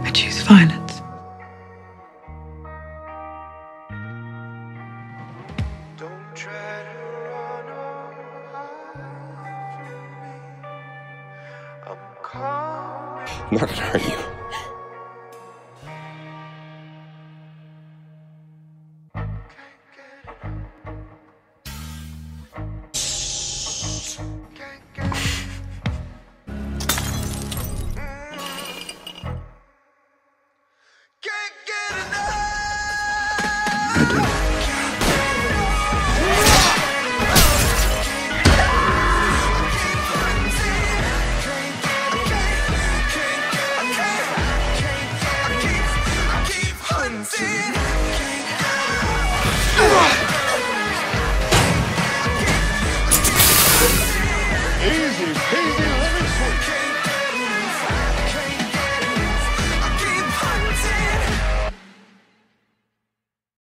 I choose violence. I'm not gonna hurt you. Austin.